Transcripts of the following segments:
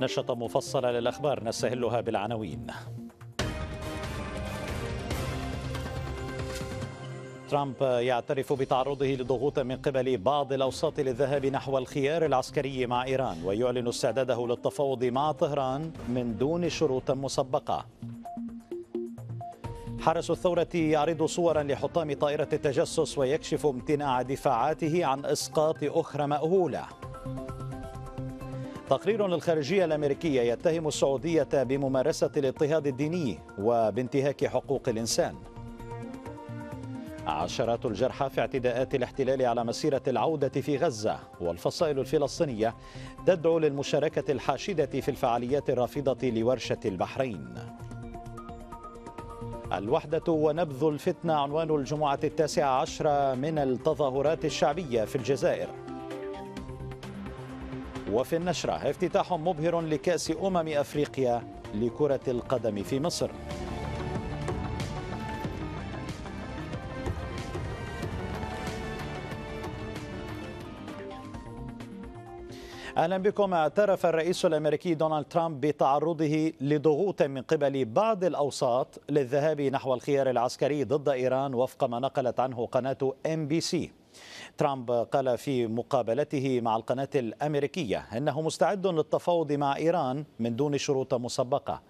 نشطة مفصلة للأخبار نستهلها بالعناوين. ترامب يعترف بتعرضه لضغوط من قبل بعض الأوساط للذهاب نحو الخيار العسكري مع إيران ويعلن استعداده للتفاوض مع طهران من دون شروط مسبقة. حرس الثورة يعرض صورا لحطام طائرة التجسس ويكشف امتناع دفاعاته عن إسقاط أخرى مأهولة. تقرير للخارجية الأمريكية يتهم السعودية بممارسة الاضطهاد الديني وبانتهاك حقوق الإنسان. عشرات الجرحى في اعتداءات الاحتلال على مسيرة العودة في غزة والفصائل الفلسطينية تدعو للمشاركة الحاشدة في الفعاليات الرافضة لورشة البحرين. الوحدة ونبذ الفتنة عنوان الجمعة التاسعة عشرة من التظاهرات الشعبية في الجزائر. وفي النشرة افتتاح مبهر لكأس أمم أفريقيا لكرة القدم في مصر. أهلا بكم اعترف الرئيس الأمريكي دونالد ترامب بتعرضه لضغوط من قبل بعض الأوساط للذهاب نحو الخيار العسكري ضد إيران وفق ما نقلت عنه قناة إن بي سي ترامب قال في مقابلته مع القناة الأمريكية إنه مستعد للتفاوض مع إيران من دون شروط مسبقة.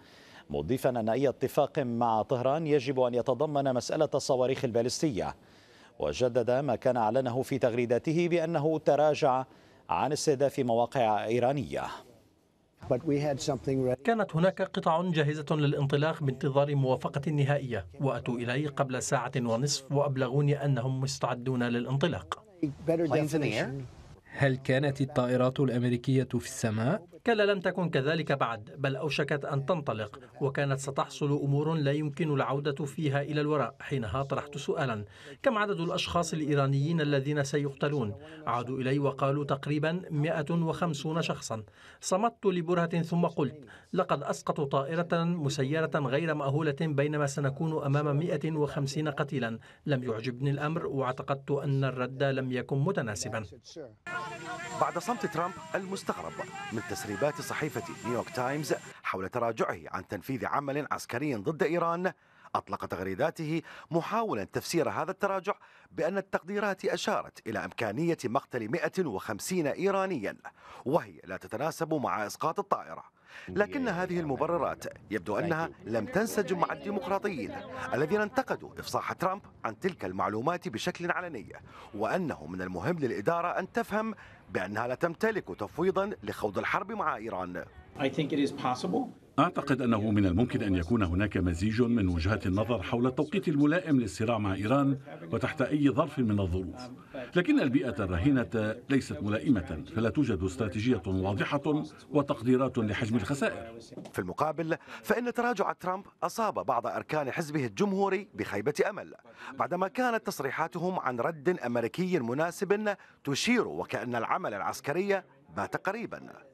مضيفا أن أي اتفاق مع طهران يجب أن يتضمن مسألة الصواريخ البالستية. وجدد ما كان أعلنه في تغريداته بأنه تراجع عن استهداف مواقع إيرانية. كانت هناك قطع جاهزة للانطلاق بانتظار موافقة نهائية وأتوا إلي قبل ساعة ونصف وأبلغوني أنهم مستعدون للانطلاق. هل كانت الطائرات الأمريكية في السماء؟ كلا لم تكن كذلك بعد بل أوشكت أن تنطلق وكانت ستحصل أمور لا يمكن العودة فيها إلى الوراء حينها طرحت سؤالا كم عدد الأشخاص الإيرانيين الذين سيقتلون؟ عادوا إلي وقالوا تقريبا 150 شخصا صمت لبرهة ثم قلت لقد أسقطوا طائرة مسيرة غير مأهولة بينما سنكون أمام 150 قتيلا. لم يعجبني الأمر واعتقدت أن الرد لم يكن متناسبا. بعد صمت ترامب المستغرب من تسريبات صحيفة نيويورك تايمز حول تراجعه عن تنفيذ عمل عسكري ضد إيران أطلق تغريداته محاولا تفسير هذا التراجع بأن التقديرات أشارت إلى إمكانية مقتل 150 إيرانيا وهي لا تتناسب مع إسقاط الطائرة. لكن هذه المبررات يبدو أنها لم تنسجم مع الديمقراطيين الذين انتقدوا إفصاح ترامب عن تلك المعلومات بشكل علني وأنه من المهم للإدارة أن تفهم بأنها لا تمتلك تفويضا لخوض الحرب مع إيران. أعتقد أنه من الممكن أن يكون هناك مزيج من وجهات النظر حول التوقيت الملائم للصراع مع إيران وتحت أي ظرف من الظروف. لكن البيئة الرهينة ليست ملائمة فلا توجد استراتيجية واضحة وتقديرات لحجم الخسائر. في المقابل فإن تراجع ترامب أصاب بعض أركان حزبه الجمهوري بخيبة أمل بعدما كانت تصريحاتهم عن رد أمريكي مناسب تشير وكأن العمل العسكري بات قريبا.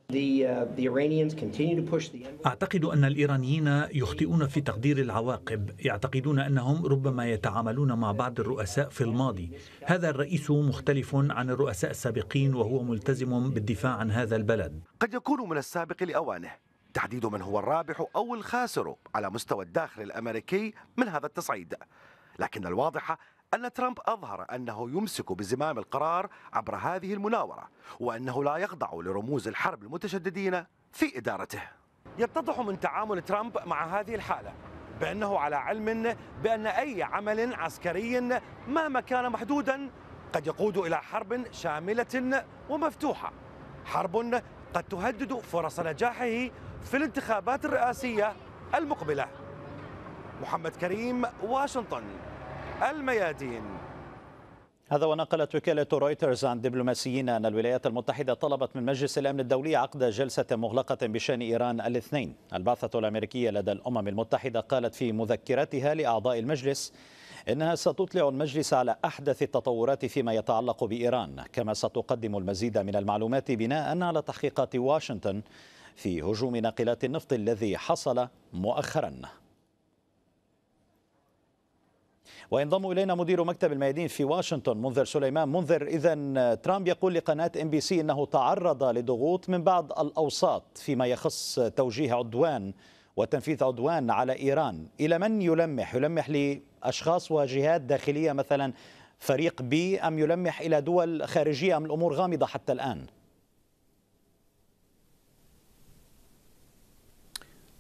أعتقد أن الإيرانيين يخطئون في تقدير العواقب. يعتقدون أنهم ربما يتعاملون مع بعض الرؤساء في الماضي. هذا الرئيس مختلف عن الرؤساء السابقين وهو ملتزم بالدفاع عن هذا البلد. قد يكون من السابق لأوانه. تحديد من هو الرابح أو الخاسر على مستوى الداخل الأمريكي من هذا التصعيد. لكن الواضح أن ترامب أظهر أنه يمسك بزمام القرار عبر هذه المناورة وأنه لا يخضع لرموز الحرب المتشددين في إدارته. يتضح من تعامل ترامب مع هذه الحالة بأنه على علم بأن أي عمل عسكري مهما كان محدودا قد يقود إلى حرب شاملة ومفتوحة. حرب قد تهدد فرص نجاحه في الانتخابات الرئاسية المقبلة. محمد كريم واشنطن. الميادين. هذا ونقلت وكالة رويترز عن دبلوماسيين أن الولايات المتحدة طلبت من مجلس الأمن الدولي عقد جلسة مغلقة بشأن إيران الاثنين. البعثة الأمريكية لدى الأمم المتحدة قالت في مذكرتها لأعضاء المجلس إنها ستطلع المجلس على أحدث التطورات فيما يتعلق بإيران كما ستقدم المزيد من المعلومات بناء على تحقيقات واشنطن في هجوم ناقلات النفط الذي حصل مؤخراً. وينضم إلينا مدير مكتب الميادين في واشنطن منذر سليمان. منذر اذا ترامب يقول لقناة إن بي سي إنه تعرض لضغوط من بعض الأوساط فيما يخص توجيه عدوان وتنفيذ عدوان على إيران. إلى من يلمح؟ يلمح لأشخاص وجهات داخلية مثلا فريق بي أم يلمح إلى دول خارجية؟ أم الأمور غامضة حتى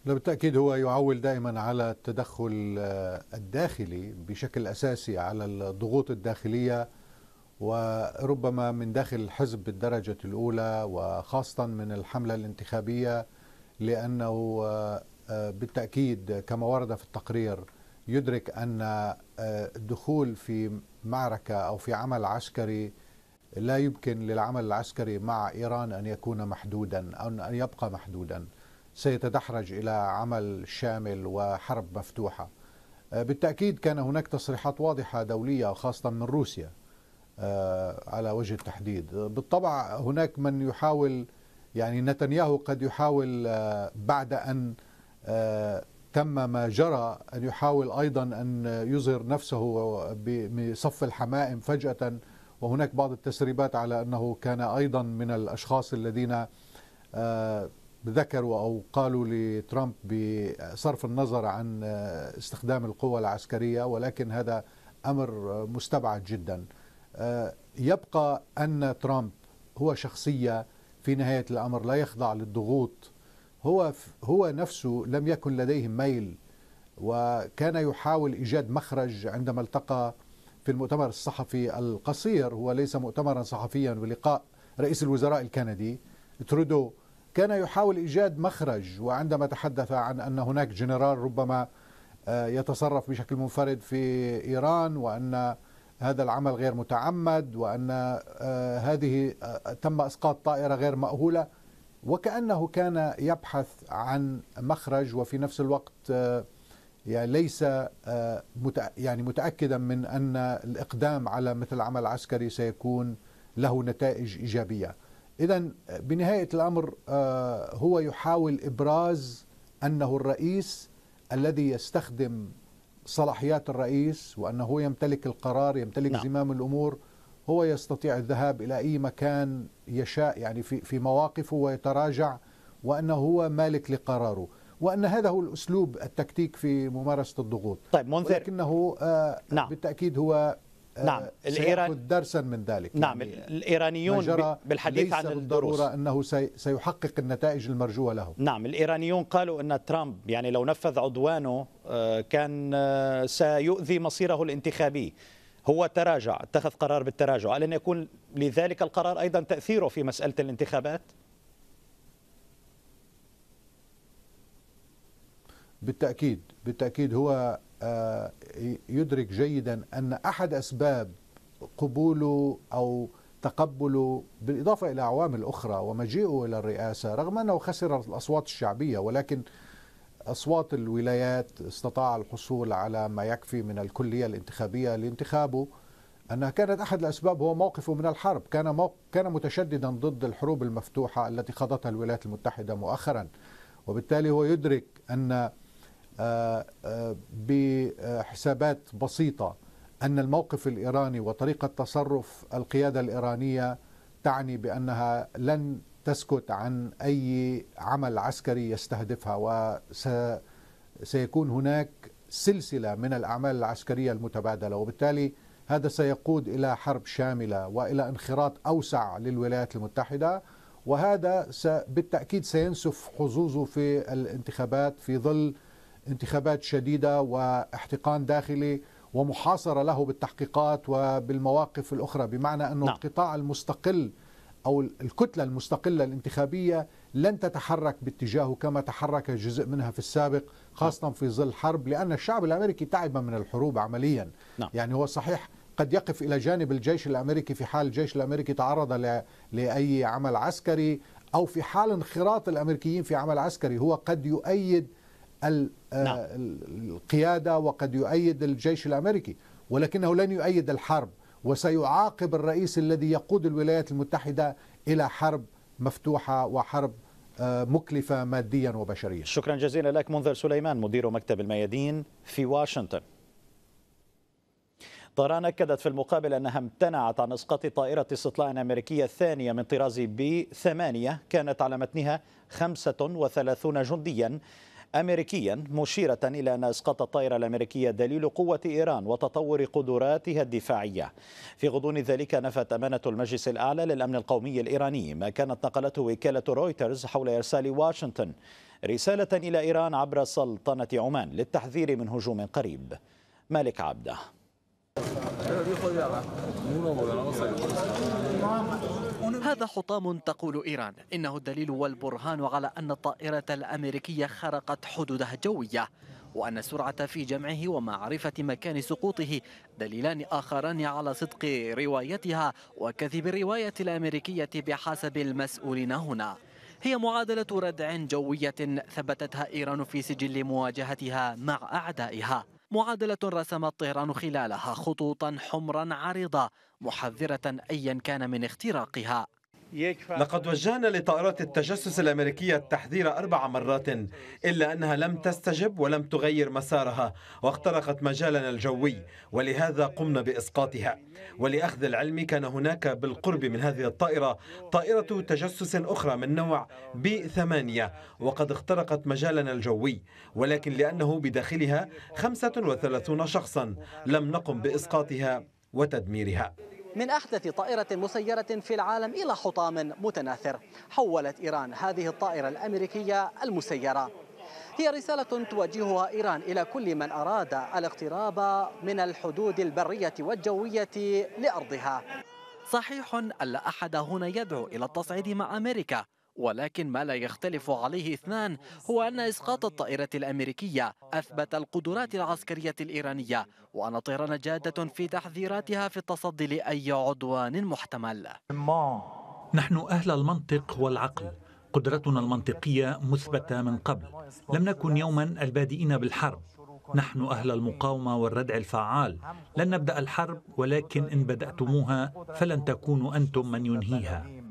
الان بالتأكيد هو يعول دائما على التدخل آه، الداخلي بشكل أساسي على الضغوط الداخلية وربما من داخل الحزب بالدرجة الأولى وخاصة من الحملة الانتخابية لأنه آه، آه، بالتأكيد كما ورد في التقرير يدرك أن الدخول في معركة أو في عمل عسكري لا يمكن للعمل العسكري مع إيران أن يكون محدودا أو أن يبقى محدودا. سيتدحرج إلى عمل شامل وحرب مفتوحة. آه، بالتأكيد كان هناك تصريحات واضحة دولية خاصة من روسيا آه، على وجه التحديد. بالطبع هناك من يحاول يعني نتنياهو قد يحاول آه، بعد أن تم ما جرى أن يحاول أيضا أن يظهر نفسه بصف الحمائم فجأة وهناك بعض التسريبات على أنه كان أيضا من الأشخاص الذين ذكروا أو قالوا لترامب بصرف النظر عن استخدام القوة العسكرية ولكن هذا أمر مستبعد جدا. يبقى أن ترامب هو شخصية في نهاية الأمر لا يخضع للضغوط. هو هو نفسه لم يكن لديه ميل وكان يحاول إيجاد مخرج عندما التقى في المؤتمر الصحفي القصير. هو ليس مؤتمرا صحفيا بلقاء رئيس الوزراء الكندي ترودو. كان يحاول إيجاد مخرج وعندما تحدث عن أن هناك جنرال ربما آه، يتصرف بشكل منفرد في إيران وأن هذا العمل غير متعمد وأن آه، هذه آه، تم إسقاط طائرة غير مأهولة وكأنه كان يبحث عن مخرج وفي نفس الوقت يعني ليس يعني متأكدا من أن الإقدام على مثل عمل عسكري سيكون له نتائج إيجابية. إذا بنهاية الأمر آه، هو يحاول إبراز أنه الرئيس الذي يستخدم صلاحيات الرئيس وأنه يمتلك القرار يمتلك نعم. زمام الأمور هو يستطيع الذهاب إلى أي مكان يشاء يعني في في مواقفه ويتراجع وأنه هو مالك لقراره وأن هذا هو الأسلوب التكتيك في ممارسة الضغوط طيب منذر ولكنه آه نعم. بالتأكيد هو نعم الإيران درسا من ذلك. نعم يعني الإيرانيون بالحديث عن الدروس. أنه سيحقق النتائج المرجوة له. نعم الإيرانيون قالوا أن ترامب يعني لو نفذ عدوانه آه، كان آه، سيؤذي مصيره الانتخابي. هو تراجع اتخذ قرار بالتراجع. هل أن يكون لذلك القرار أيضا تأثيره في مسألة الانتخابات؟ بالتأكيد بالتأكيد هو آه، يدرك جيدا أن أحد أسباب قبوله أو تقبله بالإضافة إلى عوامل أخرى ومجيئه إلى الرئاسة رغم أنه خسر الأصوات الشعبية ولكن أصوات الولايات استطاع الحصول على ما يكفي من الكلية الانتخابية لانتخابه. أنها كانت أحد الأسباب هو موقفه من الحرب. كان كان متشددا ضد الحروب المفتوحة التي خاضتها الولايات المتحدة مؤخرا. وبالتالي هو يدرك أن آه، آه، بحسابات بسيطة أن الموقف الإيراني وطريقة تصرف القيادة الإيرانية تعني بأنها لن تسكت عن أي عمل عسكري يستهدفها وسيكون هناك سلسلة من الأعمال العسكرية المتبادلة وبالتالي هذا سيقود إلى حرب شاملة وإلى انخراط أوسع للولايات المتحدة وهذا بالتأكيد سينسف حظوظه في الانتخابات في ظل انتخابات شديدة واحتقان داخلي ومحاصرة له بالتحقيقات وبالمواقف الأخرى بمعنى أن نعم. القطاع المستقل أو الكتلة المستقلة الانتخابية لن تتحرك باتجاهه كما تحرك جزء منها في السابق خاصة في ظل حرب لأن الشعب الأمريكي تعب من الحروب عمليا نعم. يعني هو صحيح قد يقف إلى جانب الجيش الأمريكي في حال الجيش الأمريكي تعرض لأي عمل عسكري أو في حال انخراط الأمريكيين في عمل عسكري هو قد يؤيد. القيادة وقد يؤيد الجيش الأمريكي ولكنه لن يؤيد الحرب وسيعاقب الرئيس الذي يقود الولايات المتحدة إلى حرب مفتوحة وحرب آه، مكلفة ماديا وبشريا. شكرا جزيلا لك منذر سليمان مدير مكتب الميادين في واشنطن. طهران أكدت في المقابل أنها امتنعت عن إسقاط طائرة استطلاع أمريكية ثانية من طراز بي ثمانية كانت على متنها 35 جنديا. أمريكيا مشيرة إلى أن إسقاط الطائرة الأمريكية دليل قوة إيران وتطور قدراتها الدفاعية. في غضون ذلك نفت أمانة المجلس الأعلى للأمن القومي الإيراني ما كانت نقلته وكالة رويترز حول إرسال واشنطن رسالة إلى إيران عبر سلطنة عمان للتحذير من هجوم قريب. مالك عبده. هذا حطام تقول إيران. إنه الدليل والبرهان على أن الطائرة الأمريكية خرقت حدودها الجوية وأن السرعة في جمعه ومعرفة مكان سقوطه دليلان آخران على صدق روايتها وكذب الرواية الأمريكية بحسب المسؤولين هنا. هي معادلة ردع جوية ثبتتها إيران في سجل مواجهتها مع أعدائها. معادلة رسمت طهران خلالها خطوطا حمرا عريضة محذرة أيا كان من اختراقها. لقد وجهنا لطائرات التجسس الأمريكية التحذير أربع مرات إلا أنها لم تستجب ولم تغير مسارها واخترقت مجالنا الجوي ولهذا قمنا بإسقاطها. ولأخذ العلم كان هناك بالقرب من هذه الطائرة طائرة تجسس أخرى من نوع بي ثمانية وقد اخترقت مجالنا الجوي ولكن لأنه بداخلها 35 شخصا لم نقم بإسقاطها وتدميرها. من أحدث طائرة مسيرة في العالم إلى حطام متناثر. حولت إيران هذه الطائرة الأمريكية المسيرة. هي رسالة توجهها إيران إلى كل من أراد الاقتراب من الحدود البرية والجوية لأرضها. صحيح أن لا أحد هنا يدعو إلى التصعيد مع أمريكا ولكن ما لا يختلف عليه اثنان هو أن إسقاط الطائرة الأمريكية أثبت القدرات العسكرية الإيرانية وأن طهران جادة في تحذيراتها في التصدي لأي عدوان محتمل. نحن أهل المنطق والعقل. قدرتنا المنطقية مثبتة من قبل. لم نكن يوما البادئين بالحرب. نحن أهل المقاومة والردع الفعال. لن نبدأ الحرب ولكن إن بدأتموها فلن تكونوا أنتم من ينهيها.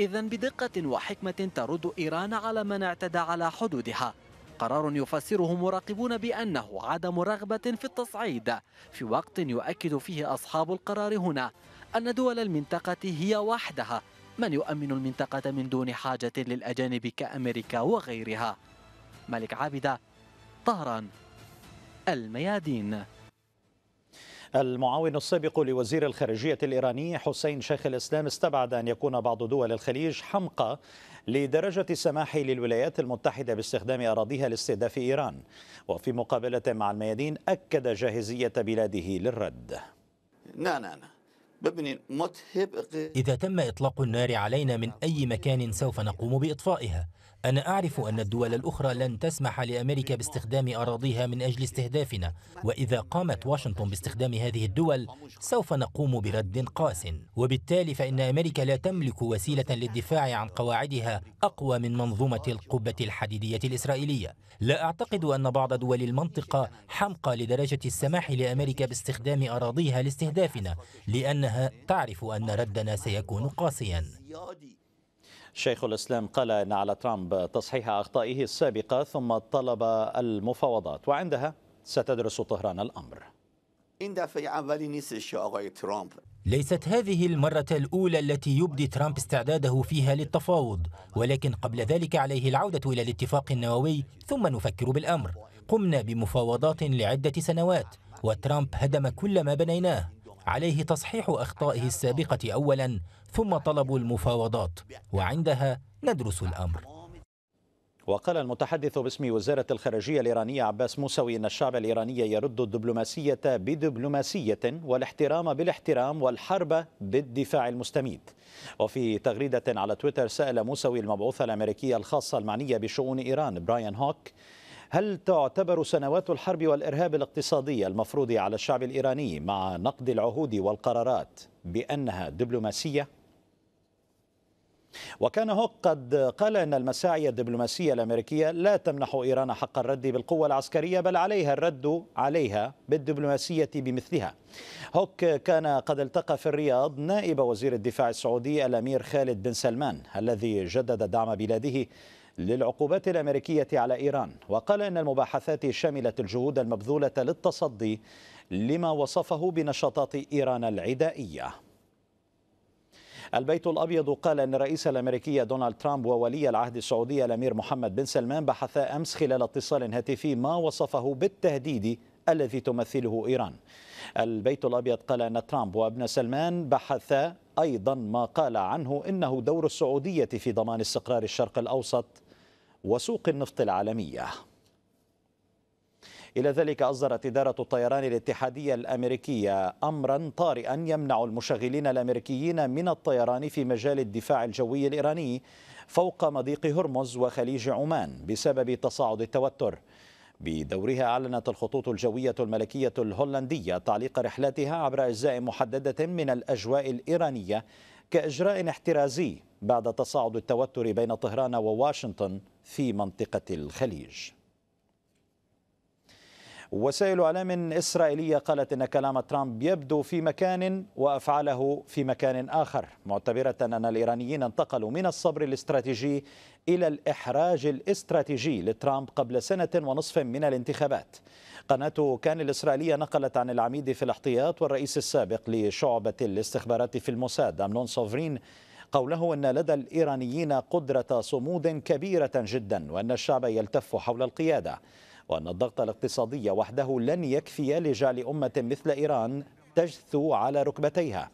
إذا بدقة وحكمة ترد إيران على من اعتدى على حدودها. قرار يفسره مراقبون بأنه عدم رغبة في التصعيد. في وقت يؤكد فيه أصحاب القرار هنا أن دول المنطقة هي وحدها. من يؤمن المنطقة من دون حاجة للأجانب كأمريكا وغيرها؟ ملك عابدة طهران الميادين. المعاون السابق لوزير الخارجية الإيراني حسين شيخ الإسلام استبعد أن يكون بعض دول الخليج حمقى لدرجة السماح للولايات المتحدة باستخدام أراضيها لاستهداف إيران. وفي مقابلة مع الميادين أكد جاهزية بلاده للرد. لا لا لا ببني متهب إذا تم إطلاق النار علينا من أي مكان سوف نقوم بإطفائها. أنا أعرف أن الدول الأخرى لن تسمح لأمريكا باستخدام أراضيها من أجل استهدافنا وإذا قامت واشنطن باستخدام هذه الدول سوف نقوم برد قاس. وبالتالي فإن أمريكا لا تملك وسيلة للدفاع عن قواعدها أقوى من منظومة القبة الحديدية الإسرائيلية. لا أعتقد أن بعض دول المنطقة حمقى لدرجة السماح لأمريكا باستخدام أراضيها لاستهدافنا لأنها تعرف أن ردنا سيكون قاسيا. شيخ الإسلام قال أن على ترامب تصحيح أخطائه السابقة ثم طلب المفاوضات وعندها ستدرس طهران الأمر. ليست هذه المرة الأولى التي يبدي ترامب استعداده فيها للتفاوض ولكن قبل ذلك عليه العودة إلى الاتفاق النووي ثم نفكر بالأمر. قمنا بمفاوضات لعدة سنوات وترامب هدم كل ما بنيناه. عليه تصحيح أخطائه السابقة أولا ثم طلب المفاوضات وعندها ندرس الأمر. وقال المتحدث باسم وزارة الخارجية الإيرانية عباس موسوي أن الشعب الإيراني يرد الدبلوماسية بدبلوماسية والاحترام بالاحترام والحرب بالدفاع المستميت. وفي تغريدة على تويتر سأل موسوي المبعوث الأمريكي الخاص المعني بشؤون إيران براين هوك هل تعتبر سنوات الحرب والإرهاب الاقتصادي المفروض على الشعب الإيراني مع نقض العهود والقرارات بأنها دبلوماسية؟ وكان هوك قد قال إن المساعي الدبلوماسية الأمريكية لا تمنح إيران حق الرد بالقوة العسكرية بل عليها الرد عليها بالدبلوماسية بمثلها. هوك كان قد التقى في الرياض نائب وزير الدفاع السعودي الأمير خالد بن سلمان الذي جدد دعم بلاده للعقوبات الأمريكية على إيران. وقال أن المباحثات شملت الجهود المبذولة للتصدي لما وصفه بنشاطات إيران العدائية. البيت الأبيض قال أن الرئيس الأمريكي دونالد ترامب وولي العهد السعودي الأمير محمد بن سلمان بحثا أمس خلال اتصال هاتفي ما وصفه بالتهديد الذي تمثله إيران. البيت الأبيض قال أن ترامب وابن سلمان بحثا أيضا ما قال عنه إنه دور السعودية في ضمان استقرار الشرق الأوسط وسوق النفط العالمية. إلى ذلك أصدرت إدارة الطيران الاتحادية الأمريكية أمرا طارئا يمنع المشغلين الأمريكيين من الطيران في مجال الدفاع الجوي الإيراني فوق مضيق هرمز وخليج عمان بسبب تصاعد التوتر. بدورها أعلنت الخطوط الجوية الملكية الهولندية تعليق رحلاتها عبر أجزاء محددة من الأجواء الإيرانية كإجراء احترازي بعد تصاعد التوتر بين طهران وواشنطن في منطقة الخليج. وسائل إعلام إسرائيلية قالت إن كلام ترامب يبدو في مكان وأفعاله في مكان آخر معتبرة أن الإيرانيين انتقلوا من الصبر الاستراتيجي إلى الإحراج الاستراتيجي لترامب قبل سنة ونصف من الانتخابات. قناه كان الإسرائيلية نقلت عن العميد في الاحتياط والرئيس السابق لشعبة الاستخبارات في الموساد أمنون صوفرين قوله إن لدى الإيرانيين قدرة صمود كبيرة جدا وأن الشعب يلتف حول القيادة وأن الضغط الاقتصادي وحده لن يكفي لجعل أمة مثل إيران تجثو على ركبتيها.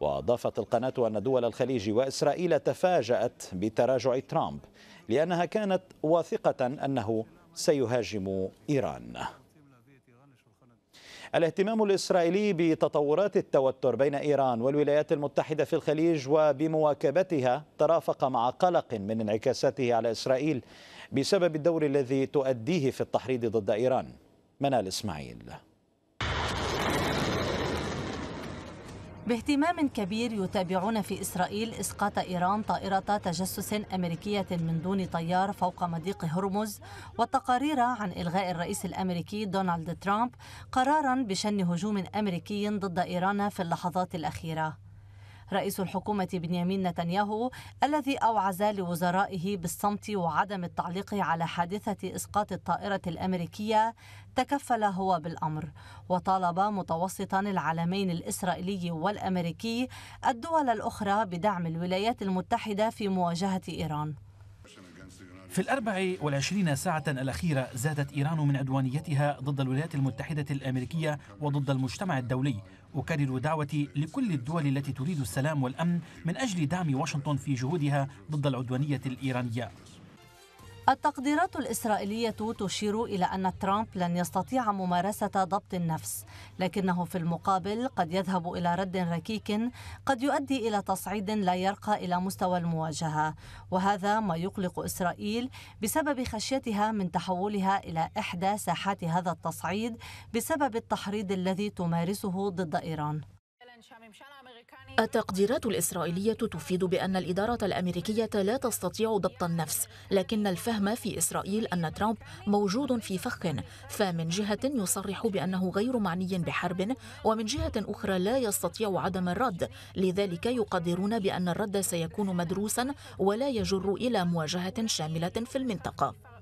وأضافت القناة أن دول الخليج وإسرائيل تفاجأت بتراجع ترامب لأنها كانت واثقة أنه سيهاجم إيران. الاهتمام الإسرائيلي بتطورات التوتر بين إيران والولايات المتحدة في الخليج وبمواكبتها ترافق مع قلق من انعكاساته على إسرائيل بسبب الدور الذي تؤديه في التحريض ضد إيران. منال إسماعيل. باهتمام كبير يتابعون في إسرائيل إسقاط إيران طائرة تجسس أمريكية من دون طيار فوق مضيق هرمز والتقارير عن إلغاء الرئيس الأمريكي دونالد ترامب قرارا بشن هجوم أمريكي ضد إيران في اللحظات الأخيرة. رئيس الحكومة بنيامين نتنياهو الذي أوعز لوزرائه بالصمت وعدم التعليق على حادثة إسقاط الطائرة الأمريكية تكفل هو بالأمر. وطالب متوسطا العالمين الإسرائيلي والأمريكي الدول الأخرى بدعم الولايات المتحدة في مواجهة إيران. في الأربع والعشرين ساعة الأخيرة زادت إيران من عدوانيتها ضد الولايات المتحدة الأمريكية وضد المجتمع الدولي أكرر دعوتي لكل الدول التي تريد السلام والأمن من أجل دعم واشنطن في جهودها ضد العدوانية الإيرانية. التقديرات الإسرائيلية تشير إلى أن ترامب لن يستطيع ممارسة ضبط النفس لكنه في المقابل قد يذهب إلى رد ركيك قد يؤدي إلى تصعيد لا يرقى إلى مستوى المواجهة وهذا ما يقلق إسرائيل بسبب خشيتها من تحولها إلى إحدى ساحات هذا التصعيد بسبب التحريض الذي تمارسه ضد إيران. التقديرات الإسرائيلية تفيد بأن الإدارة الأمريكية لا تستطيع ضبط النفس لكن الفهم في إسرائيل أن ترامب موجود في فخ فمن جهة يصرح بأنه غير معني بحرب ومن جهة أخرى لا يستطيع عدم الرد لذلك يقدرون بأن الرد سيكون مدروسا ولا يجر إلى مواجهة شاملة في المنطقة.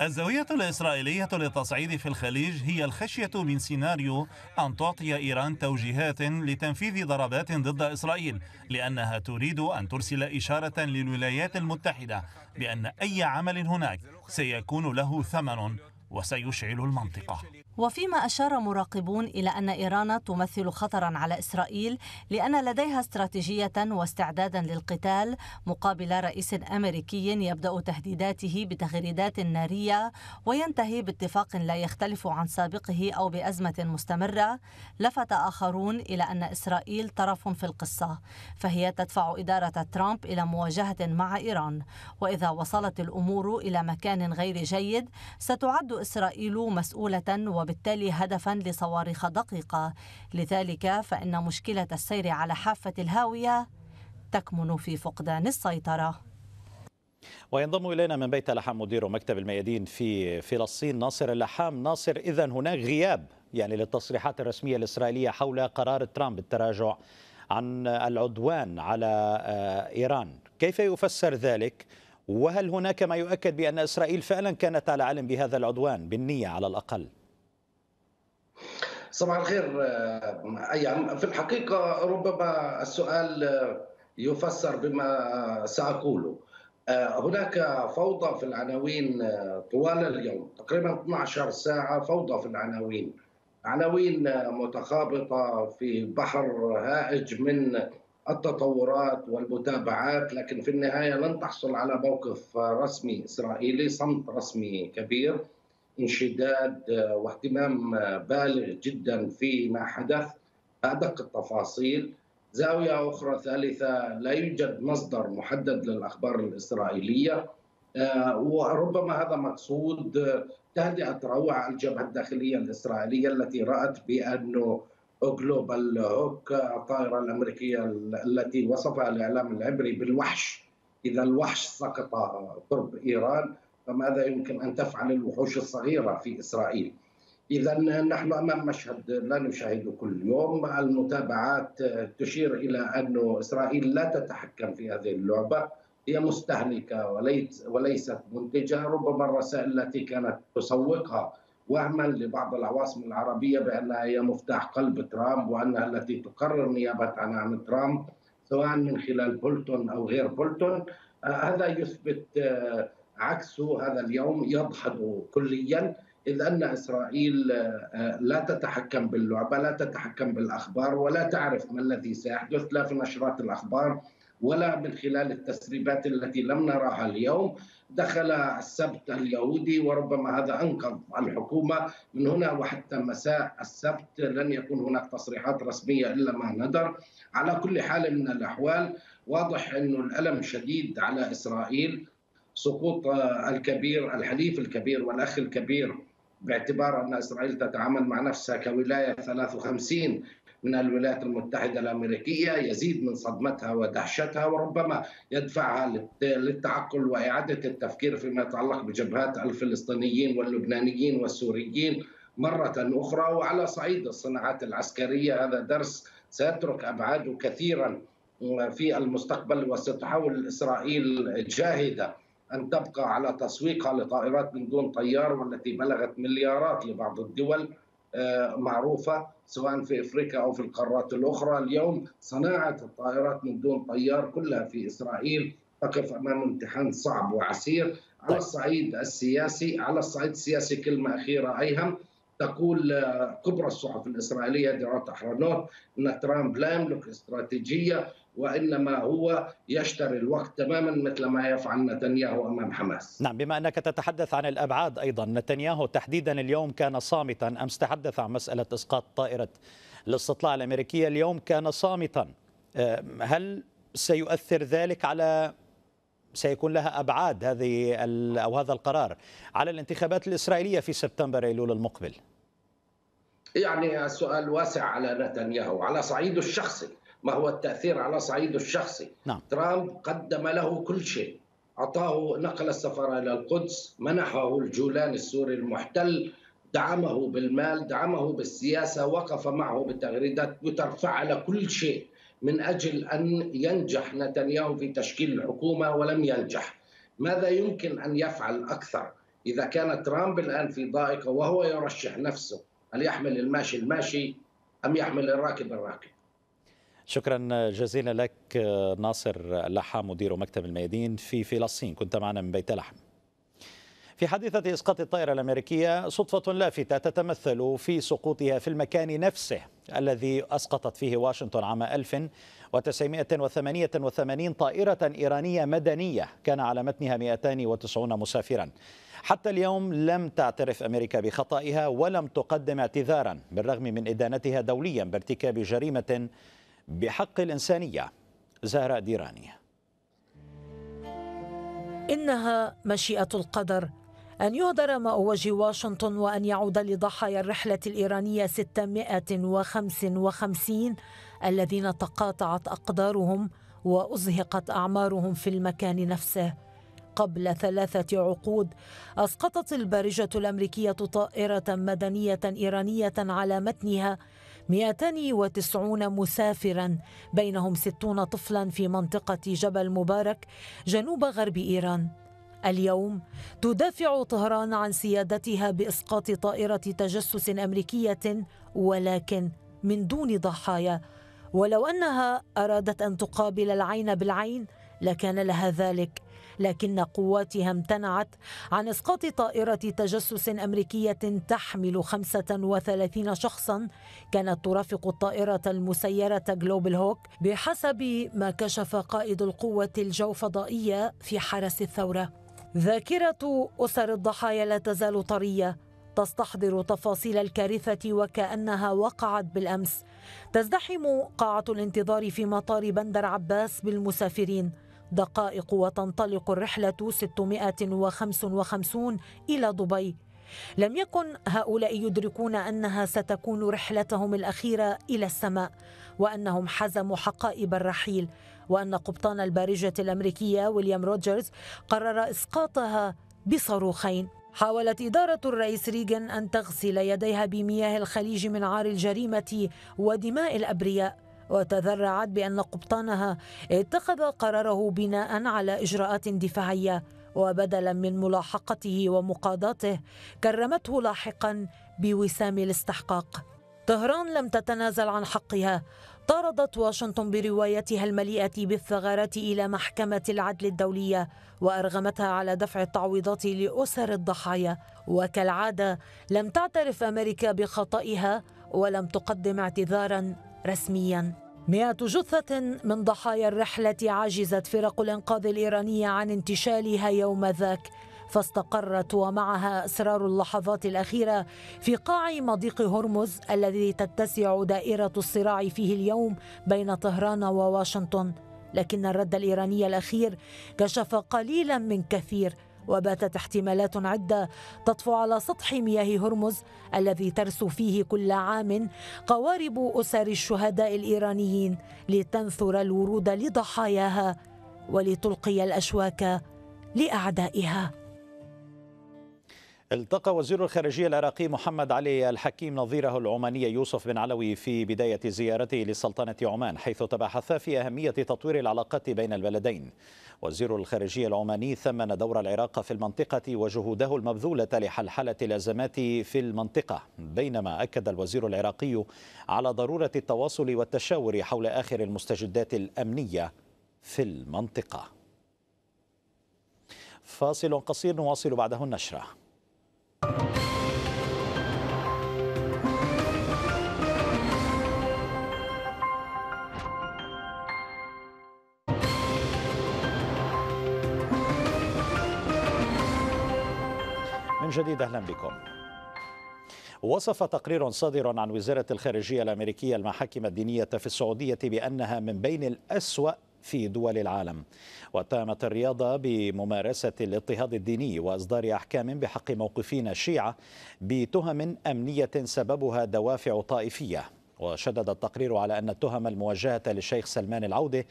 الزاوية الإسرائيلية للتصعيد في الخليج هي الخشية من سيناريو أن تعطي إيران توجيهات لتنفيذ ضربات ضد إسرائيل لأنها تريد أن ترسل إشارة للولايات المتحدة بأن أي عمل هناك سيكون له ثمن وسيشعل المنطقة. وفيما أشار مراقبون إلى أن إيران تمثل خطرا على إسرائيل لأن لديها استراتيجية واستعدادا للقتال مقابل رئيس أمريكي يبدأ تهديداته بتغريدات نارية وينتهي باتفاق لا يختلف عن سابقه أو بأزمة مستمرة. لفت آخرون إلى أن إسرائيل طرف في القصة فهي تدفع إدارة ترامب إلى مواجهة مع إيران. وإذا وصلت الأمور إلى مكان غير جيد ستعد إسرائيل مسؤولة وبالتالي هدفا لصواريخ دقيقة. لذلك فإن مشكلة السير على حافة الهاوية تكمن في فقدان السيطرة. وينضم إلينا من بيت لحام مدير مكتب الميادين في فلسطين ناصر اللحام. ناصر اذا هناك غياب يعني للتصريحات الرسمية الإسرائيلية حول قرار ترامب بالتراجع عن العدوان على إيران. كيف يفسر ذلك؟ وهل هناك ما يؤكد بأن إسرائيل فعلا كانت على علم بهذا العدوان بالنية على الأقل؟ صباح الخير أيام. في الحقيقة ربما السؤال يفسر بما سأقوله. هناك فوضى في العناوين طوال اليوم. تقريبا 12 ساعة فوضى في العناوين. عناوين متخابطة في بحر هائج من التطورات والمتابعات لكن في النهاية لن تحصل على موقف رسمي إسرائيلي صمت رسمي كبير. انشداد واهتمام بالغ جدا فيما حدث أدق التفاصيل. زاوية أخرى ثالثة لا يوجد مصدر محدد للأخبار الإسرائيلية وربما هذا مقصود تهدئة روع الجبهة الداخلية الإسرائيلية التي رأت بأنه Global Hawk الطائرة الأمريكية التي وصفها الإعلام العبري بالوحش إذا الوحش سقط قرب إيران. فماذا يمكن أن تفعل الوحوش الصغيرة في إسرائيل؟ إذا نحن أمام مشهد لا نشاهده كل يوم. المتابعات تشير إلى أن إسرائيل لا تتحكم في هذه اللعبة. هي مستهلكة وليست منتجة. ربما الرسائل التي كانت تسوقها وهما لبعض العواصم العربية بأنها هي مفتاح قلب ترامب وأنها التي تقرر نيابة عن ترامب سواء من خلال بولتون أو غير بولتون. هذا يثبت عكسه هذا اليوم يدحض كليا إذ أن إسرائيل لا تتحكم باللعبة لا تتحكم بالأخبار ولا تعرف ما الذي سيحدث لا في نشرات الأخبار ولا من خلال التسريبات التي لم نراها اليوم. دخل السبت اليهودي وربما هذا أنقذ الحكومة. من هنا وحتى مساء السبت لن يكون هناك تصريحات رسمية إلا ما ندر. على كل حال من الأحوال واضح إنه الألم شديد على إسرائيل. سقوط الكبير الحليف الكبير والأخ الكبير باعتبار أن إسرائيل تتعامل مع نفسها كولاية 53 من الولايات المتحدة الأمريكية يزيد من صدمتها ودهشتها وربما يدفعها للتعقل وإعادة التفكير فيما يتعلق بجبهات الفلسطينيين واللبنانيين والسوريين مرة أخرى. وعلى صعيد الصناعات العسكرية هذا درس سيترك أبعاده كثيرا في المستقبل وستحاول إسرائيل جاهدة أن تبقى على تسويقها لطائرات من دون طيار والتي بلغت مليارات لبعض الدول معروفة سواء في إفريقيا أو في القارات الأخرى، اليوم صناعة الطائرات من دون طيار كلها في إسرائيل تقف أمام امتحان صعب وعسير. على الصعيد السياسي، على الصعيد السياسي كلمة أخيرة أيهم تقول كبرى الصحف الإسرائيلية ديرات احرنوت إن ترامب لا يملك استراتيجية وإنما هو يشتري الوقت تماما مثل ما يفعل نتنياهو أمام حماس. نعم بما أنك تتحدث عن الأبعاد أيضا نتنياهو تحديدا اليوم كان صامتا أمس تحدث عن مسألة إسقاط طائرة الاستطلاع الأمريكية اليوم كان صامتا هل سيؤثر ذلك على سيكون لها أبعاد هذه أو هذا القرار على الانتخابات الإسرائيلية في سبتمبر ايلول المقبل؟ يعني السؤال واسع على نتنياهو على صعيده الشخصي ما هو التأثير على صعيده الشخصي. نعم. ترامب قدم له كل شيء. أعطاه نقل السفارة إلى القدس منحه الجولان السوري المحتل دعمه بالمال دعمه بالسياسة وقف معه بتغريدات. تويتر فعل كل شيء من أجل أن ينجح نتنياهو في تشكيل الحكومة ولم ينجح. ماذا يمكن أن يفعل أكثر؟ إذا كان ترامب الآن في ضائقة وهو يرشح نفسه هل يحمل الماشي الماشي أم يحمل الراكب الراكب؟ شكرا جزيلا لك ناصر لحام مدير مكتب الميادين في فلسطين. كنت معنا من بيت لحم. في حادثة إسقاط الطائرة الأمريكية صدفة لافتة تتمثل في سقوطها في المكان نفسه الذي أسقطت فيه واشنطن عام 1988 طائرة إيرانية مدنية. كان على متنها 290 مسافرا. حتى اليوم لم تعترف أمريكا بخطئها ولم تقدم اعتذارا بالرغم من إدانتها دوليا بارتكاب جريمة بحق الإنسانية زهراء ديراني. إنها مشيئة القدر أن يهدر مأوج واشنطن وأن يعود لضحايا الرحلة الإيرانية 655 الذين تقاطعت أقدارهم وأزهقت أعمارهم في المكان نفسه. قبل ثلاثة عقود أسقطت البارجة الأمريكية طائرة مدنية إيرانية على متنها 290 مسافرا بينهم 60 طفلا في منطقة جبل مبارك جنوب غرب إيران. اليوم تدافع طهران عن سيادتها بإسقاط طائرة تجسس أمريكية ولكن من دون ضحايا. ولو أنها أرادت أن تقابل العين بالعين لكان لها ذلك لكن قواتها امتنعت عن إسقاط طائرة تجسس أمريكية تحمل 35 شخصا. كانت ترافق الطائرة المسيرة جلوبال هوك بحسب ما كشف قائد القوة الجوفضائية في حرس الثورة. ذاكرة أسر الضحايا لا تزال طرية تستحضر تفاصيل الكارثة وكأنها وقعت بالأمس. تزدحم قاعة الانتظار في مطار بندر عباس بالمسافرين. دقائق وتنطلق الرحلة 655 إلى دبي. لم يكن هؤلاء يدركون أنها ستكون رحلتهم الأخيرة إلى السماء وأنهم حزموا حقائب الرحيل وأن قبطان البارجة الأمريكية ويليام روجرز قرر إسقاطها بصاروخين. حاولت إدارة الرئيس ريغان أن تغسل يديها بمياه الخليج من عار الجريمة ودماء الأبرياء. وتذرعت بأن قبطانها اتخذ قراره بناء على إجراءات دفاعية وبدلا من ملاحقته ومقاضاته كرمته لاحقا بوسام الاستحقاق. طهران لم تتنازل عن حقها. طاردت واشنطن بروايتها المليئة بالثغرات إلى محكمة العدل الدولية وأرغمتها على دفع التعويضات لأسر الضحايا. وكالعادة لم تعترف أمريكا بخطئها ولم تقدم اعتذارا. رسميا. مئة جثة من ضحايا الرحلة عجزت فرق الإنقاذ الإيرانية عن انتشالها يوم ذاك فاستقرت ومعها أسرار اللحظات الأخيرة في قاع مضيق هرمز الذي تتسع دائرة الصراع فيه اليوم بين طهران وواشنطن. لكن الرد الإيراني الأخير كشف قليلا من كثير وباتت احتمالات عدة تطفو على سطح مياه هرمز الذي ترسو فيه كل عام قوارب أسر الشهداء الإيرانيين لتنثر الورود لضحاياها ولتلقي الأشواك لأعدائها. التقى وزير الخارجية العراقي محمد علي الحكيم نظيره العماني يوسف بن علوي في بداية زيارته لسلطنة عمان حيث تباحثا في أهمية تطوير العلاقات بين البلدين. وزير الخارجية العماني ثمن دور العراق في المنطقة وجهوده المبذولة لحلحلة الأزمات في المنطقة. بينما أكد الوزير العراقي على ضرورة التواصل والتشاور حول آخر المستجدات الأمنية في المنطقة. فاصل قصير نواصل بعده النشرة. من جديد أهلا بكم. وصف تقرير صادر عن وزارة الخارجية الأمريكية المحاكم الدينية في السعودية بأنها من بين الأسوأ في دول العالم. واتهمت الرياضة بممارسة الاضطهاد الديني وإصدار أحكام بحق موقفين الشيعة بتهم أمنية سببها دوافع طائفية. وشدد التقرير على أن التهم الموجهة للشيخ سلمان العودة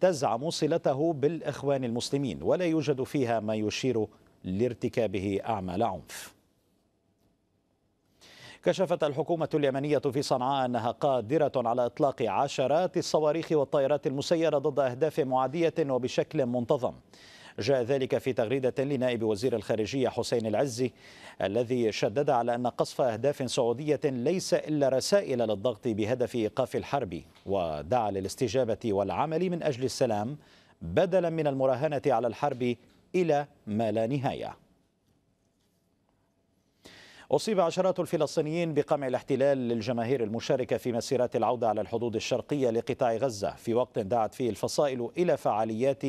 تزعم صلته بالإخوان المسلمين ولا يوجد فيها ما يشير لارتكابه أعمال عنف كشفت الحكومة اليمنية في صنعاء أنها قادرة على إطلاق عشرات الصواريخ والطائرات المسيرة ضد أهداف معادية وبشكل منتظم. جاء ذلك في تغريدة لنائب وزير الخارجية حسين العزي الذي شدد على أن قصف أهداف سعودية ليس إلا رسائل للضغط بهدف إيقاف الحرب ودعا للاستجابة والعمل من أجل السلام بدلا من المراهنة على الحرب إلى ما لا نهاية. أصيب عشرات الفلسطينيين بقمع الاحتلال للجماهير المشاركة في مسيرات العودة على الحدود الشرقية لقطاع غزة. في وقت دعت فيه الفصائل إلى فعاليات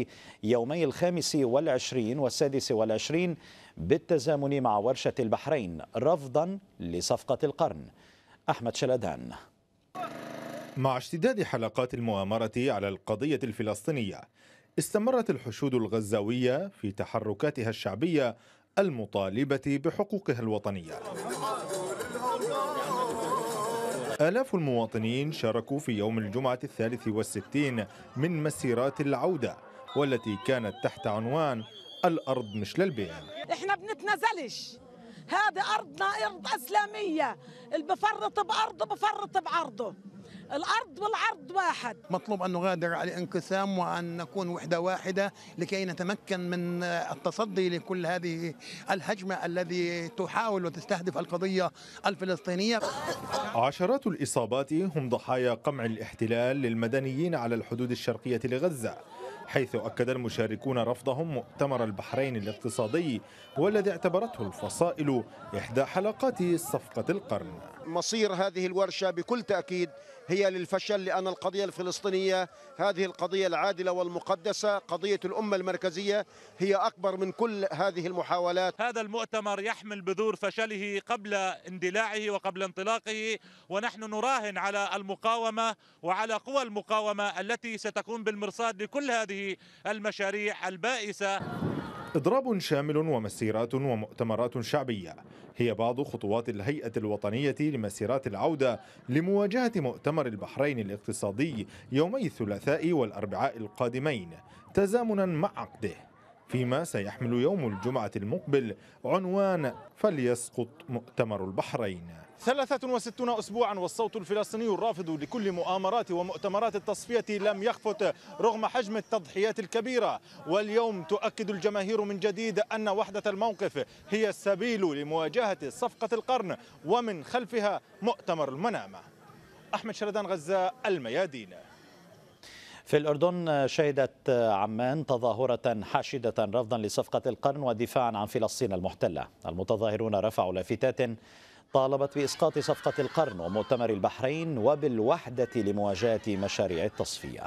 يومي الخامس والعشرين والسادس والعشرين بالتزامن مع ورشة البحرين رفضا لصفقة القرن. أحمد شلدان مع اشتداد حلقات المؤامرة على القضية الفلسطينية استمرت الحشود الغزاوية في تحركاتها الشعبية المطالبة بحقوقها الوطنية. آلاف المواطنين شاركوا في يوم الجمعة الثالث والستين من مسيرات العودة والتي كانت تحت عنوان الأرض مش للبيع إحنا بنتنزلش. هذه أرضنا أرض إسلامية. اللي بفرط بأرضه بفرط بعرضه. الأرض والعرض واحد. مطلوب أن نغادر على الانقسام وأن نكون وحدة واحدة لكي نتمكن من التصدي لكل هذه الهجمة الذي تحاول وتستهدف القضية الفلسطينية. عشرات الإصابات هم ضحايا قمع الاحتلال للمدنيين على الحدود الشرقية لغزة حيث أكد المشاركون رفضهم مؤتمر البحرين الاقتصادي والذي اعتبرته الفصائل إحدى حلقات صفقة القرن. مصير هذه الورشة بكل تأكيد هي للفشل لأن القضية الفلسطينية هذه القضية العادلة والمقدسة قضية الأمة المركزية هي أكبر من كل هذه المحاولات. هذا المؤتمر يحمل بذور فشله قبل اندلاعه وقبل انطلاقه ونحن نراهن على المقاومة وعلى قوى المقاومة التي ستكون بالمرصاد لكل هذه المشاريع البائسة. إضراب شامل ومسيرات ومؤتمرات شعبية. هي بعض خطوات الهيئة الوطنية لمسيرات العودة لمواجهة مؤتمر البحرين الاقتصادي يومي الثلاثاء والأربعاء القادمين تزامنا مع عقده. فيما سيحمل يوم الجمعة المقبل عنوان فليسقط مؤتمر البحرين. 63 أسبوعا والصوت الفلسطيني الرافض لكل مؤامرات ومؤتمرات التصفية لم يخفت رغم حجم التضحيات الكبيرة. واليوم تؤكد الجماهير من جديد أن وحدة الموقف هي السبيل لمواجهة صفقة القرن ومن خلفها مؤتمر المنامة. أحمد شردان غزة الميادين. في الأردن شهدت عمان تظاهرة حاشدة رفضا لصفقة القرن ودفاعا عن فلسطين المحتلة. المتظاهرون رفعوا لافتات طالبت بإسقاط صفقة القرن ومؤتمر البحرين وبالوحدة لمواجهة مشاريع التصفية.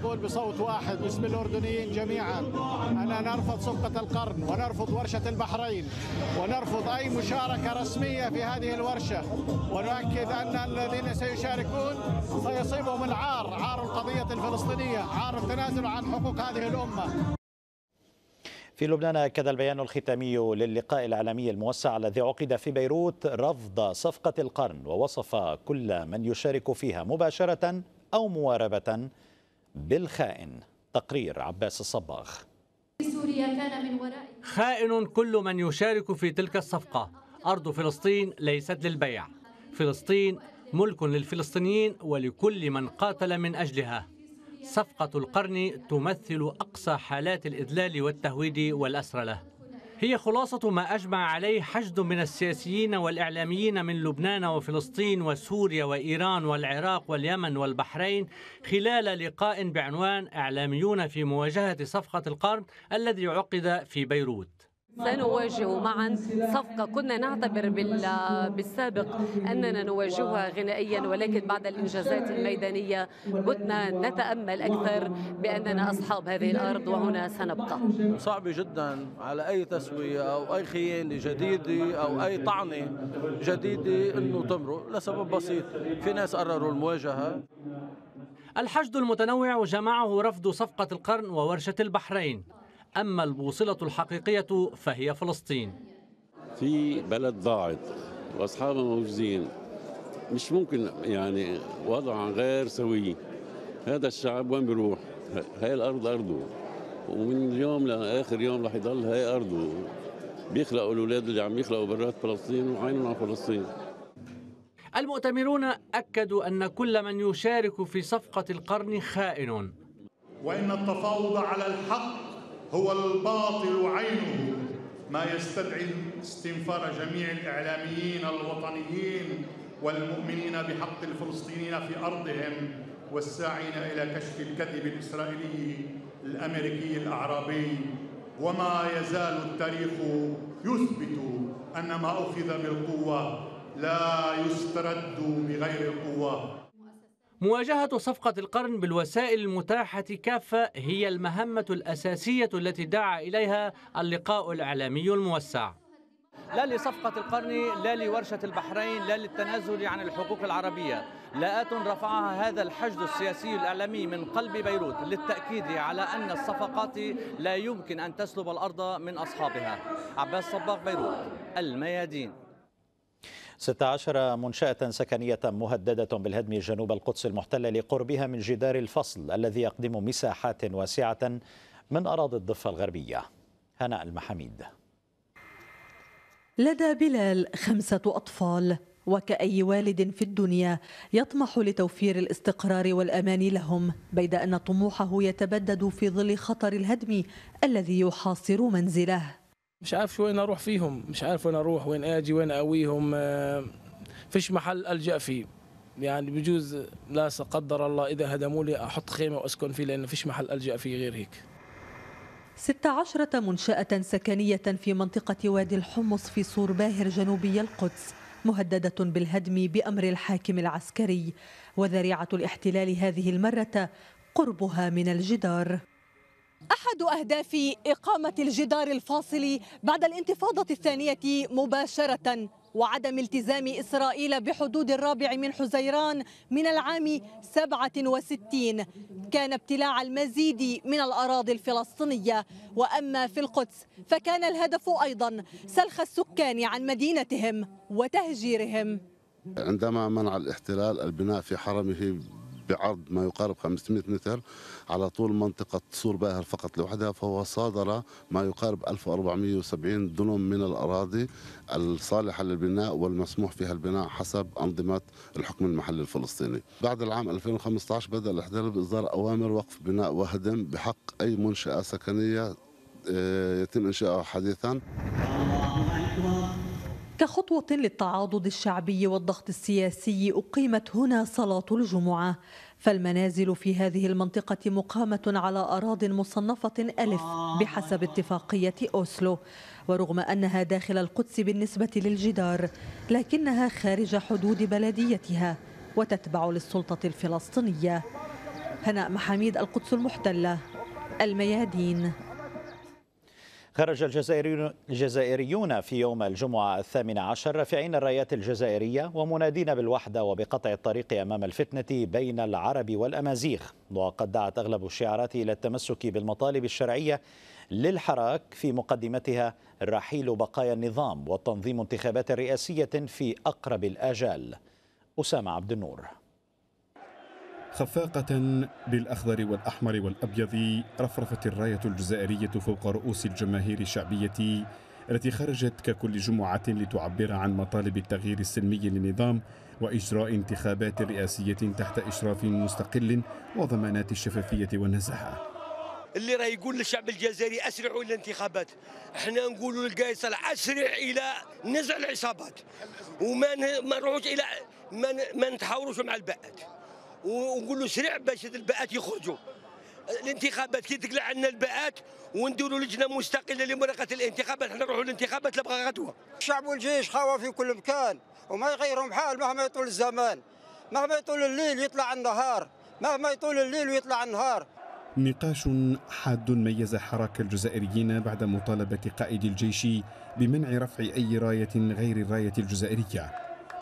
تقول بصوت واحد باسم الأردنيين جميعا أننا نرفض صفقة القرن ونرفض ورشة البحرين ونرفض أي مشاركة رسمية في هذه الورشة. ونؤكد أن الذين سيشاركون سيصيبهم العار عار القضية الفلسطينية عار التنازل عن حقوق هذه الأمة. في لبنان أكد البيان الختامي للقاء الإعلامي الموسع الذي عقد في بيروت رفض صفقة القرن ووصف كل من يشارك فيها مباشرة أو مواربة بالخائن. تقرير عباس الصباغ. سوريا كان من وراء خائن كل من يشارك في تلك الصفقة. أرض فلسطين ليست للبيع. فلسطين ملك للفلسطينيين ولكل من قاتل من أجلها. صفقة القرن تمثل أقصى حالات الإذلال والتهويد والأسرلة. هي خلاصة ما أجمع عليه حشد من السياسيين والإعلاميين من لبنان وفلسطين وسوريا وإيران والعراق واليمن والبحرين خلال لقاء بعنوان إعلاميون في مواجهة صفقة القرن الذي عقد في بيروت. سنواجه معا صفقة. كنا نعتبر بالسابق أننا نواجهها غنائيا ولكن بعد الإنجازات الميدانية بدنا نتأمل أكثر بأننا أصحاب هذه الأرض وهنا سنبقى. صعب جدا على أي تسوية أو أي خيانة جديدة أو أي طعنة جديدة أنه تمرق لسبب بسيط. في ناس قرروا المواجهة. الحشد المتنوع جمعه رفض صفقة القرن وورشة البحرين. أما البوصلة الحقيقية فهي فلسطين. في بلد ضاعت وأصحابها موجودين. مش ممكن يعني وضع غير سوي. هذا الشعب وين بيروح؟ هاي الأرض أرضه. ومن اليوم لآخر يوم رح يضل هاي أرضه. بيخلقوا الأولاد اللي عم يخلقوا برات فلسطين وعينهم على فلسطين. المؤتمرون أكدوا أن كل من يشارك في صفقة القرن خائن. وإن التفاوض على الحق هو الباطل عينه. ما يستدعي استنفار جميع الإعلاميين الوطنيين والمؤمنين بحق الفلسطينيين في أرضهم والساعين إلى كشف الكذب الإسرائيلي الأمريكي الأعرابي. وما يزال التاريخ يثبت أن ما أخذ بالقوة لا يسترد بغير القوة. مواجهة صفقة القرن بالوسائل المتاحة كافة هي المهمة الأساسية التي دعا إليها اللقاء الإعلامي الموسع. لا لصفقة القرن لا لورشة البحرين لا للتنازل عن الحقوق العربية. لاءات رفعها هذا الحشد السياسي الإعلامي من قلب بيروت للتأكيد على أن الصفقات لا يمكن أن تسلب الأرض من أصحابها. عباس صباغ بيروت الميادين. 16 منشأة سكنية مهددة بالهدم جنوب القدس المحتلة لقربها من جدار الفصل الذي يقدم مساحات واسعة من أراضي الضفة الغربية. هناء المحاميد لدى بلال خمسة أطفال وكأي والد في الدنيا يطمح لتوفير الاستقرار والأمان لهم بيد أن طموحه يتبدد في ظل خطر الهدم الذي يحاصر منزله. مش عارف وين أروح فيهم مش عارف وين أروح وين آجي وين أويهم آه، فيش محل ألجأ فيه. يعني بجوز لا قدر الله إذا هدموا لي أحط خيمة وأسكن فيه لأنه فيش محل ألجأ فيه غير هيك. 16 منشأة سكنية في منطقة وادي الحمص في سور باهر جنوبي القدس مهددة بالهدم بأمر الحاكم العسكري وذريعة الاحتلال هذه المرة قربها من الجدار. أحد أهداف إقامة الجدار الفاصل بعد الانتفاضة الثانية مباشرة وعدم التزام إسرائيل بحدود الرابع من حزيران من العام 67 كان ابتلاع المزيد من الأراضي الفلسطينية وأما في القدس فكان الهدف أيضا سلخ السكان عن مدينتهم وتهجيرهم. عندما منع الاحتلال البناء في حرمه بعرض ما يقارب 500 متر على طول منطقة سور باهر فقط لوحدها فهو صادر ما يقارب 1470 دنم من الأراضي الصالحة للبناء والمسموح فيها البناء حسب أنظمة الحكم المحلي الفلسطيني. بعد العام 2015 بدأ الاحتلال بإصدار أوامر وقف بناء وهدم بحق أي منشأة سكنية آه، يتم إنشاؤها حديثا. كخطوة للتعاضد الشعبي والضغط السياسي أقيمت هنا صلاة الجمعة. فالمنازل في هذه المنطقة مقامة على أراض مصنفة ألف بحسب اتفاقية أوسلو. ورغم أنها داخل القدس بالنسبة للجدار لكنها خارج حدود بلديتها وتتبع للسلطة الفلسطينية. هناء محاميد القدس المحتلة. الميادين. خرج الجزائريون الجزائريون في يوم الجمعة الثامن عشر رافعين الرايات الجزائرية ومنادين بالوحدة وبقطع الطريق أمام الفتنة بين العرب والأمازيغ. وقد دعت أغلب الشعارات إلى التمسك بالمطالب الشرعية للحراك في مقدمتها رحيل بقايا النظام وتنظيم انتخابات رئاسية في أقرب الآجال. أسامة عبد النور. خفاقة بالأخضر والأحمر والأبيض رفرفت الراية الجزائرية فوق رؤوس الجماهير الشعبية التي خرجت ككل جمعة لتعبر عن مطالب التغيير السلمي للنظام وإجراء انتخابات رئاسية تحت إشراف مستقل وضمانات الشفافية والنزاهة. اللي راه يقول للشعب الجزائري أسرعوا إلى الانتخابات. إحنا نقولوا للقيصر أسرع إلى نزع العصابات. وما ما نروحوش إلى ما, ما نتحاوروش مع الباءات. ونقول له سريع باش الباءات يخرجوا. الانتخابات كي تقلع عنا الباءات ونديروا لجنة مستقلة لمراقبة الانتخابات. إحنا نروحوا الانتخابات لبغى غدوه الشعب والجيش خاوة في كل مكان وما يغيرهم حال مهما يطول الزمان. مهما يطول الليل يطلع النهار. مهما يطول الليل ويطلع النهار. نقاش حاد ميز حراك الجزائريين بعد مطالبة قائد الجيش بمنع رفع أي راية غير الراية الجزائرية.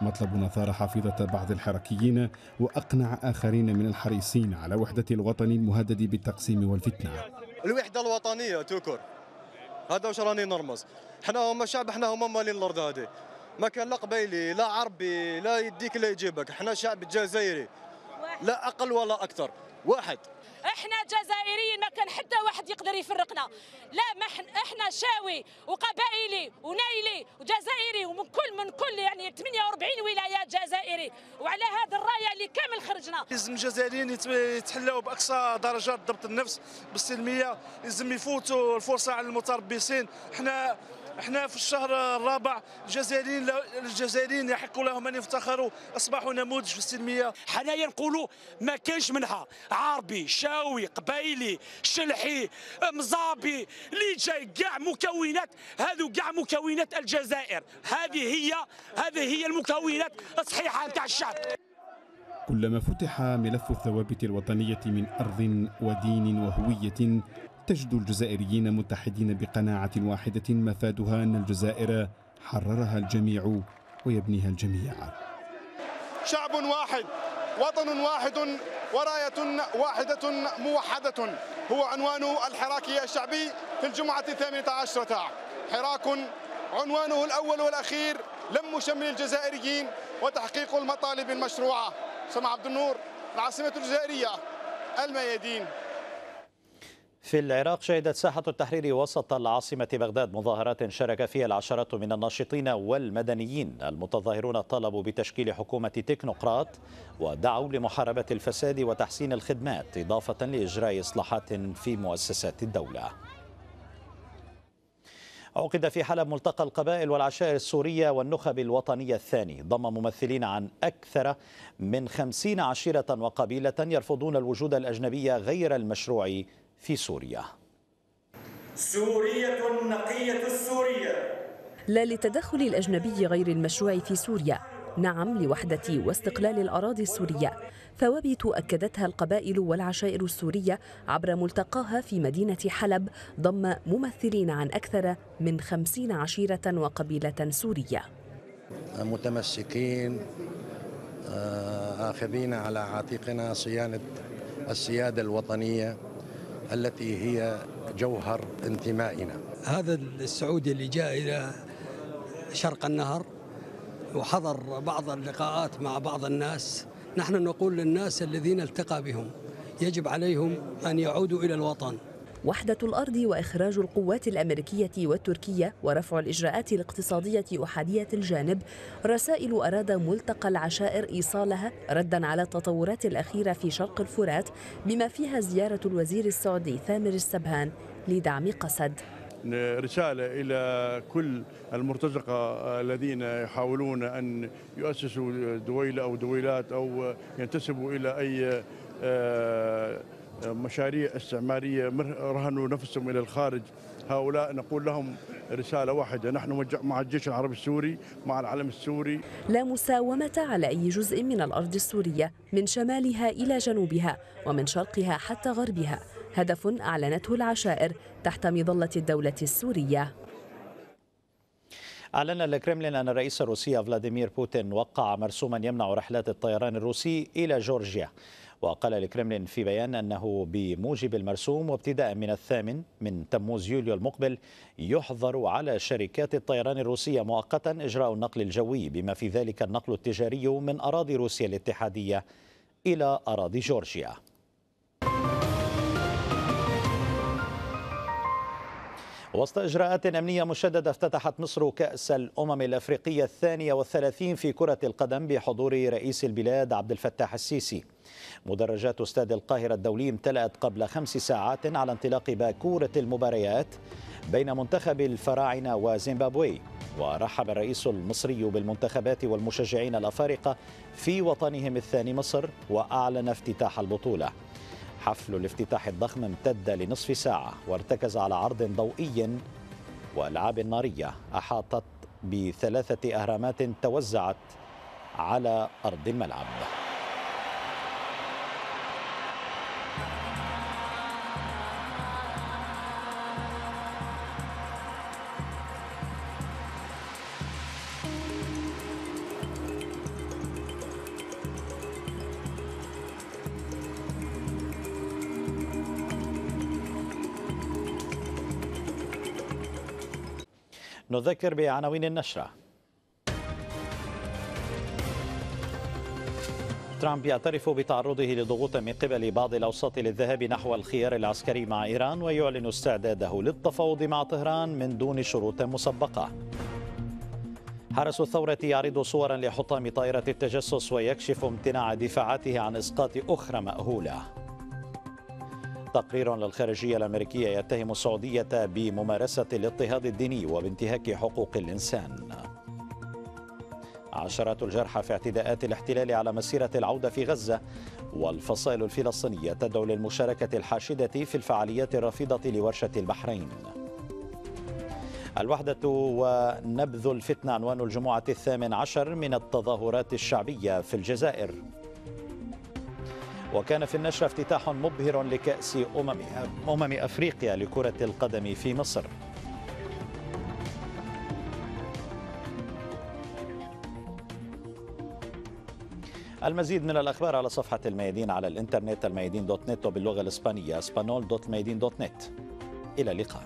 مطلب نثار حافظة بعض الحركيين وأقنع آخرين من الحريصين على وحدة الوطن المهدد بالتقسيم والفتنة. الوحدة الوطنية توكر. هذا واش راني نرمز. حنا هما شعب حنا هما مالين الأرض هذه. ما كان لا قبيلي لا عربي لا يديك لا يجيبك. حنا شعب جزائري. لا أقل ولا أكثر. واحد. إحنا جزائريين ما كان حتى واحد يقدر يفرقنا. لا ما إحنا شاوي وقبائلي ونايلي وجزائري ومن كل من كل يعني 48 ولاية جزائري. وعلى هذا الراية اللي كامل خرجنا. لازم الجزائريين يتحلوا بأقصى درجات ضبط النفس بالسلمية. لازم يفوتوا الفرصة على المتربصين. إحنا إحنا في الشهر الرابع الجزائريين الجزائريين يحق لهم أن يفتخروا أصبحوا نموذج في السلمية. حنايا نقولوا ما كانش منها. عربي شاوي قبايلي شلحي مزابي اللي جاي كاع مكونات. هذو كاع مكونات الجزائر. هذه هي هذه هي المكونات الصحيحة نتاع الشعب. كلما فتح ملف الثوابت الوطنية من أرض ودين وهوية تجد الجزائريين متحدين بقناعة واحدة مفادها أن الجزائر حررها الجميع ويبنيها الجميع. شعب واحد وطن واحد وراية واحدة موحدة. هو عنوان الحراك الشعبي في الجمعة الثامنة عشرة. حراك عنوانه الأول والأخير لم شمل الجزائريين وتحقيق المطالب المشروعة. سمع عبد النور العاصمة الجزائرية الميادين. في العراق شهدت ساحة التحرير وسط العاصمة بغداد مظاهرات شارك فيها العشرات من الناشطين والمدنيين. المتظاهرون طالبوا بتشكيل حكومة تكنوقراط ودعوا لمحاربة الفساد وتحسين الخدمات إضافة لإجراء إصلاحات في مؤسسات الدولة. عقد في حلب ملتقى القبائل والعشائر السورية والنخب الوطنية الثاني. ضم ممثلين عن أكثر من خمسين عشيرة وقبيلة يرفضون الوجود الأجنبي غير المشروع في سوريا. سورية نقية السورية. لا للتدخل الأجنبي غير المشروع في سوريا. نعم لوحدة واستقلال الأراضي السورية. ثوابت أكدتها القبائل والعشائر السورية عبر ملتقاها في مدينة حلب ضم ممثلين عن أكثر من خمسين عشيرة وقبيلة سورية. متمسكين آه، آخذين على عاتقنا صيانة السيادة الوطنية. التي هي جوهر انتمائنا. هذا السعودي اللي جاء إلى شرق النهر وحضر بعض اللقاءات مع بعض الناس نحن نقول للناس الذين التقى بهم يجب عليهم أن يعودوا إلى الوطن. وحدة الأرض وإخراج القوات الأمريكية والتركية ورفع الإجراءات الاقتصادية أحادية الجانب رسائل أراد ملتقى العشائر إيصالها ردا على التطورات الأخيرة في شرق الفرات بما فيها زيارة الوزير السعودي ثامر السبهان لدعم قسد رسالة إلى كل المرتزقة الذين يحاولون أن يؤسسوا دويلة أو دويلات أو ينتسبوا إلى أي آه، مشاريع استعمارية رهنوا نفسهم إلى الخارج. هؤلاء نقول لهم رسالة واحدة نحن مع الجيش العربي السوري مع العلم السوري. لا مساومة على أي جزء من الأرض السورية من شمالها إلى جنوبها ومن شرقها حتى غربها. هدف أعلنته العشائر تحت مظلة الدولة السورية. أعلن الكرملين أن الرئيس الروسي فلاديمير بوتين وقع مرسوما يمنع رحلات الطيران الروسي إلى جورجيا. وقال الكرملين في بيان أنه بموجب المرسوم وابتداء من الثامن من تموز يوليو المقبل يحظر على شركات الطيران الروسية مؤقتا إجراء النقل الجوي بما في ذلك النقل التجاري من أراضي روسيا الاتحادية إلى أراضي جورجيا. وسط إجراءات أمنية مشددة افتتحت مصر كأس الأمم الأفريقية الثانية والثلاثين في كرة القدم بحضور رئيس البلاد عبد الفتاح السيسي. مدرجات استاد القاهرة الدولي امتلأت قبل خمس ساعات على انطلاق باكورة المباريات بين منتخب الفراعنة وزيمبابوي. ورحب الرئيس المصري بالمنتخبات والمشجعين الأفارقة في وطنهم الثاني مصر وأعلن افتتاح البطولة. حفل الافتتاح الضخم امتد لنصف ساعة وارتكز على عرض ضوئي وألعاب نارية أحاطت بثلاثة أهرامات توزعت على أرض الملعب. نذكر بعناوين النشرة. ترامب يعترف بتعرضه لضغوط من قبل بعض الأوساط للذهاب نحو الخيار العسكري مع إيران ويعلن استعداده للتفاوض مع طهران من دون شروط مسبقة. حرس الثورة يعرض صورا لحطام طائرة التجسس ويكشف امتناع دفاعاته عن إسقاط أخرى مأهولة. تقرير للخارجية الأمريكية يتهم السعودية بممارسة الاضطهاد الديني وبانتهاك حقوق الإنسان. عشرات الجرحى في اعتداءات الاحتلال على مسيرة العودة في غزة والفصائل الفلسطينية تدعو للمشاركة الحاشدة في الفعاليات الرافضة لورشة البحرين. الوحدة ونبذ الفتنة عنوان الجمعة الثامن عشر من التظاهرات الشعبية في الجزائر. وكان في النشر افتتاح مبهر لكأس أمم, أمم أفريقيا لكرة القدم في مصر. المزيد من الأخبار على صفحة الميادين على الإنترنت الميادين دوت نت وباللغة الإسبانية اسبانول دوت الميادين دوت نت. إلى اللقاء.